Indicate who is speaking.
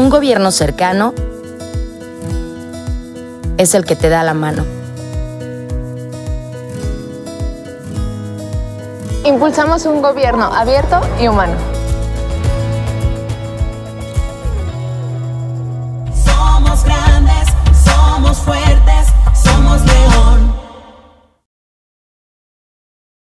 Speaker 1: Un gobierno cercano es el que te da la mano.
Speaker 2: Impulsamos un gobierno abierto y humano.